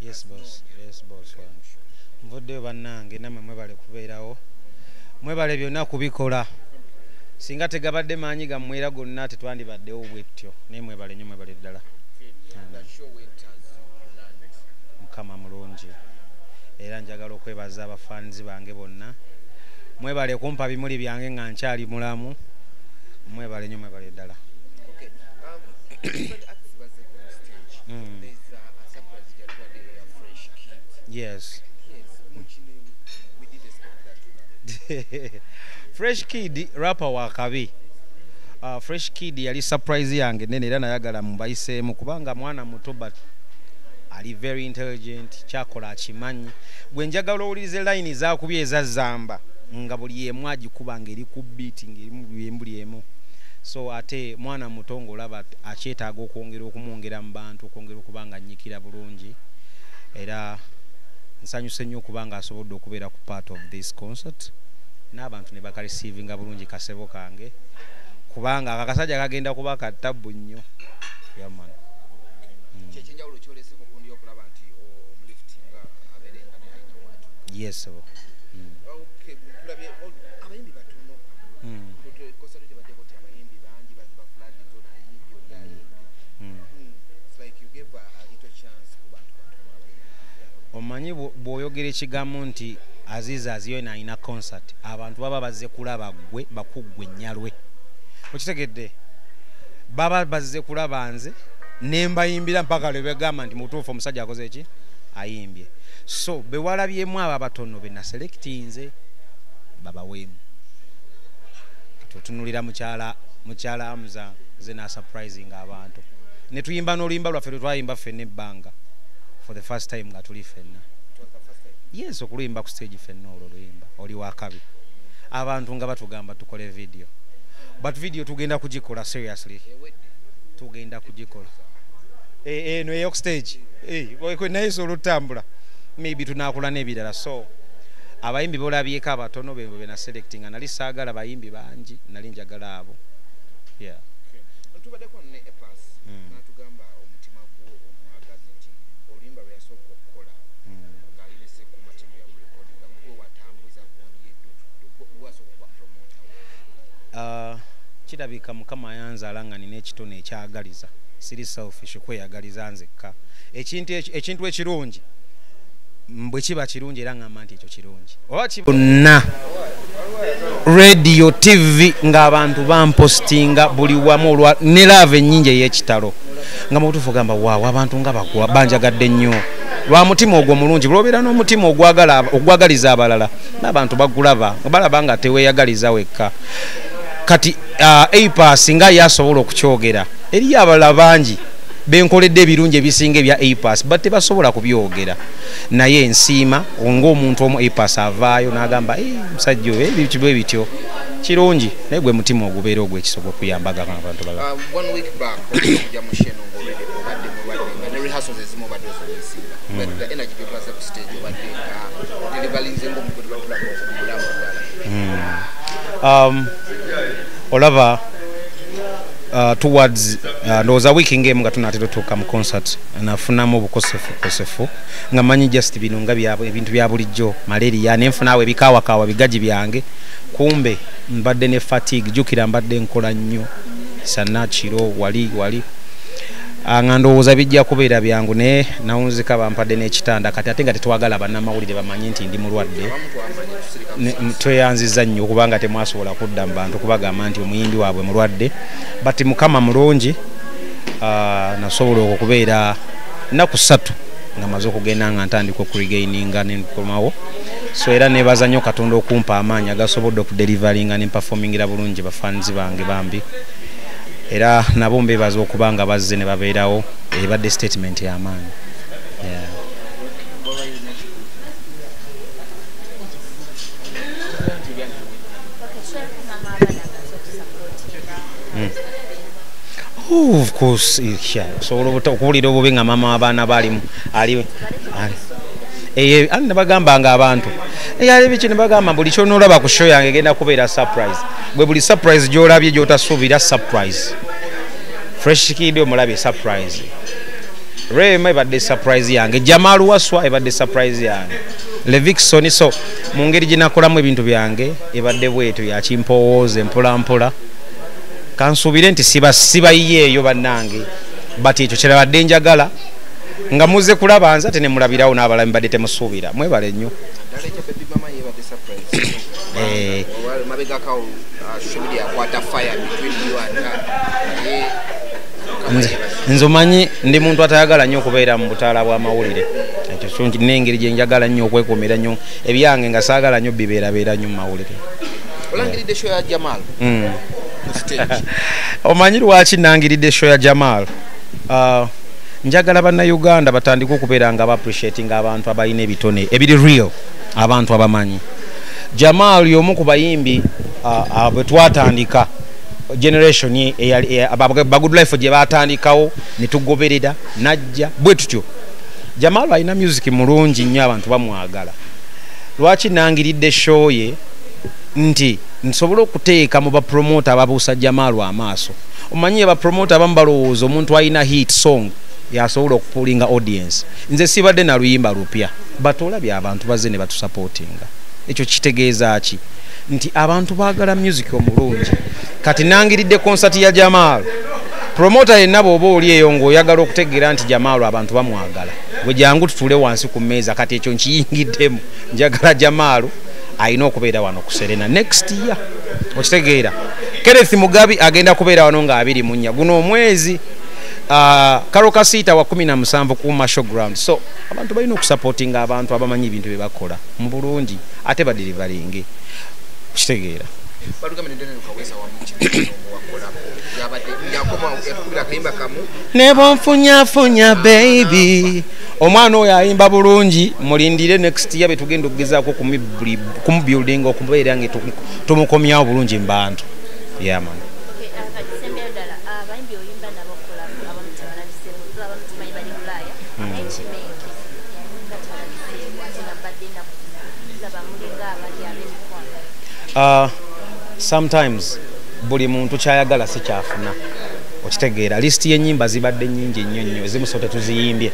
yes boss. Yes boss wange nvuddeyo bannange nammwe mwebale kubeerawo mwebale byonna kubikola. Singa tegabadde maanyi gammwe era gonna tetwandibaddewo bwettyo naye mwebale nnyo mwebale ddala. Mukama mulungi. Era njagala okwebaza abafaanizi bange bonna mwebale kumpa bimuli byange nga nkyali mulamu mwebale nnyo mwebale ddala yes. Fresh kid rapa wakabi uh, fresh kid yali surprise yange nene era nayagala mubayiseemu kubanga mwana muto but ali very intelligent kyakola akimanyi. Gwe njagala owulirize layini zakubye ezazamba nga buli emu agikuba ngaeri ku beat ngaerimu buli emu so ate mwana muto ngaolaba akyetaaga okwongera okumwongera mu bantu okwongera okuba nga annyikira bulungi. Era nsanyuse nnyo okuba nga asobodde okubeera ku part of this concert n'abantu ne bakaresiivinga bulungi kasebo kange kubanga akakasajja kagenda kuba kattabu nnyo. Yaman kyekyenjawulo kyoleseko bw'oyogera ekigambo nti aziza aziyo nalina concert abantu baba bazze kulaba gwe bakuggwe nnyalwe. Okitegedde? Baba bazze kulaba nze nembayimbira mpaka lwe begamba nti mutuufu omusajja akoze eki ayimbye. So bewalabyemu abo abatono be naselectinze babaweemu tutunulira mukyala mukyala amuza ze nasurprising abantu. Ne tuyimba n'oluyimba lwaffe lwe twayimba ffenna ebbanga for the first time nga tuli ffenna Yes okuluyimba ku stage ffenna olwo luyimba oli wakabi abantu nga batugamba tukole video. But video tugenda kugikola seriously. Tugenda kugikola. Eh, eno eyok stage. Kwe nayeso olutambula. Maybe tunakola n'ebirala. So abayimbi bolabyeko abatono be bena selecting nga nali saagala bayimbi bangi nali njagala abo. Yeah. Okay. Kirabika mukama ayanzaala nga nina ekitone ekyagaliza siri selfish kweyagaliza nzekka. Ekintu eki- ekintu ekirungi bwe kiba kirungi era ngamba nti ekyo kirungi. Bonna radio tv ng'abantu bampostinga buli wamu olwa ne laava ennyingi ey'ekitalo. Nga mubutuufu ogamba waawo abantu nga bakuwa banjagadde nnyo. Lwa mutima ogwo mulungi lwobeera n'omutima ogwagaliza abalala n'abantu bagulaba balaba nga teweeyagaliza wekka kati uh, apas nga yasobola okukyogera. Eriyo abalala bangi benkoledde ebirungi ebisinga ebya apas but tebasobola kubyogera. Naye ensiima ngaomuntu omu apas avaayo n'agamba "Eh, musajja oyo ebintu bwe bityo. Kirungi naye gwe mutima ogubeera ogwekisobola okuyambaga abantu balala Uh, tubatulaba omulamu ddala um, olaba uh, towards uh, ndowooza wiiki ngemu nga tunatera otuuka mu concert nafunamu obukosefu kosefu nga manyi just bino nga ebintu bya bulijjo malaria nenfunaawo ebikawakawa bigaji byange kumbe mbadde ne fatigue jukira mbadde nkola nnyo sana kiro wali wali nga ndowooza bijja kubeera byangu naye nawunzika bampadde n'ekitanda. Kati ate nga tetwagala bannamawulire bamanye nti ndi mulwadde. Tweyanziza nnyo kubanga temwasobola kudda mu bantu kubagamba nti omuyimbi waabwe mulwadde. But mukama mulungi ah, nasobola okubeera nnaku ssatu nga maze okugenda nga ntandika okurigaininga nenkomawo so era nebaza nnyo katonda okumpa amaanyi agasobodde okuderivalinga nempafomingira bulungi bafaanizi bange bambi era nabo mbebaza okuba nga bazze ne babeerawo ebadde statement y'amaanyi yeah. Oh, of course okuwulira obubi nga maama w'abaana balimu ali Eye, ani nebagambanga abantu? Eyali biki nebagamba buli kyonoolaba ku show yange egenda kubeera surprise. Bwe buli surprise gyolabye gyotasuubira surprise. Fresh kid omulabye surprise. Rema ebadde surprise yange. Jamal waswa ebadde surprise yange. Levikson so mu ngeri gyenakolamu ebintu byange ebadde bwetyo yakimpowooza empolampola kansuubire nti siba sibayiye eyo bannange but ekyo kyerabadde njagala nga muze kulaba nze ate nemulabirawo n'abalami badde temusuubira. Mwebale nnyo. Eh. Uh, nze omanyi ndi muntu atayagala nnyo okubeera mu butaala bw'amawulire ekyo n'engeri gye njagala nnyo okwekuumira nnyo. Ebyange nga saagala nnyo bibeerabeera nnyo mu mawulire. Olangiridde show ya jamal. Mm. omanyi lwaki nangiridde show ya jamal? Uh, njagala bannayuganda batandike okubeera nga baappreciating abantu abalina ebitone ebiri real abantu abamanyi. Jamal y'omu ku bayimbi uh, uh, bwe twatandika generation bagud life gye batandikawo ne tugoberera najja bwe tutyo. Jamal alina music mulungi nnyo abantu bamwagala. Lwaki nangiridde show ye? Nti nsobole okuteeka mu bapromota ababuusa jamaalu amaaso. Omanyi bapromota abamu balowooza omuntu alina hit song yasobola okupulinga audience. Nze sibadde na luyimba lupya but olabye abantu bazze ne batusapootinga ekyo kitegeeza ki? Nti abantu baagala music omulungi. Kati nangiridde konsati ya jamaalu promota yenna bw'oba oli eyo ng'oyagala okutegeera nti jamaalu abantu bamwagala. Gwe jangu tutule wansi ku mmeeza kati ekyo nkiyingiddemu. Njagala jamaalu alina okubeera wano ku serena next year. Okitegeera. Kenneth mugabi agenda kubeera wano nga abiri mu nnya. Guno omwezi uh, karo kasiita wa 17 ku marshal ground. So abantu balina okusapootinga abantu abamanyi ebintu bye bakola mu bulungi ate badirivalinge kitegeera. Nebonfunyafunya baby. Omwana oyo ayimba bulungi mulindire next year betugenda okugezaako kumubuilding okubeera nga tu- tumukomyawo bulungi mu bantu yaman akagisembeyo ddala abayimbi oyimba nabo kolabo abamu tebalabiseewo tuba abamu tumanyi bali bulaaya naye kimenke nga tebalabiseewo ate nga mbadde nakulaba mulinga abali ab'emikwano sometimes buli muntu kyayagala si kyafuna. Okitegeera lisiti y'ennyimba zibadde nnyingi nnyo nnyo ezimu so tetuziyimbye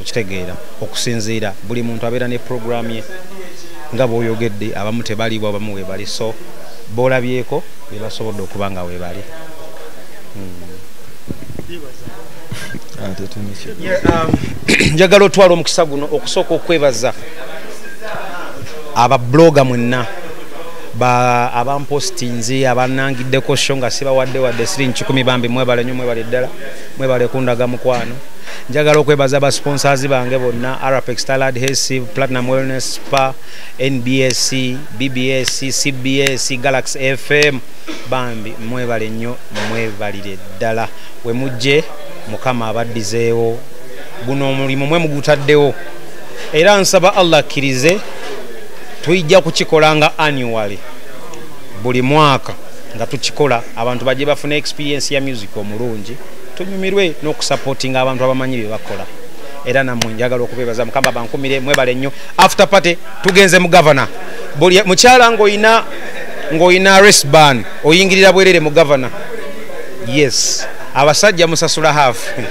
okitegeera okusinziira buli muntu abeera ne program ye nga bw'oyogedde abamu tebaliibwa abamu webali so boolabyeko bebasobodde okuba nga webali njagala otwala omukisa guno okusooka okwebaza ababloga mwenna abampostinze abanangiddeko sho nga sibawadde wadde siri nkikumi bambi mwebale nyo mwebale ddala mwebale kundaga mukwano njagala okwebaza abasponsors bange bonna arapex talad hesive platinum wellness spa nbsc bbs cbs galaxy fm bambi mwebale nnyo mwebalire ddala. We mujje mukama abaddizeewo. Guno omulimu mwe mugutaddewo. Era nsaba allah akkirize tujja kukikola nga annually buli mwaka nga tukikola. Abantu bajje bafune experience ya music omulungi tunyumirwe n'okusapootinga abantu abamanyi bye bakola. Era nammwe njagala okubebaza mukama bankumire mwebale nnyo. After party tugenze mu gavana buli mukyala ng'oyina ng'oyina resban oyingirira bwerere mu gavana yes. Abasajja musasula hafu